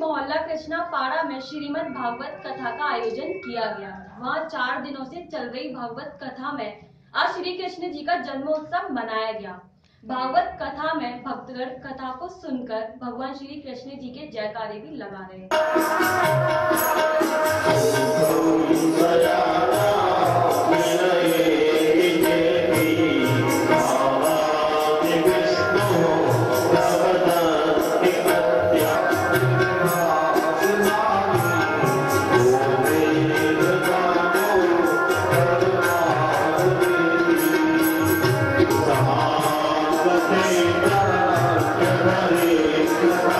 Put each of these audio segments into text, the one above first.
मोहल्ला कृष्णा पाड़ा में श्रीमद भागवत कथा का आयोजन किया गया। वहाँ चार दिनों से चल रही भागवत कथा में आज श्री कृष्ण जी का जन्मोत्सव मनाया गया। भागवत कथा में भक्तगण कथा को सुनकर भगवान श्री कृष्ण जी के जयकारे भी लगा रहे Hare Krishna, Hare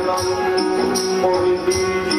lang mo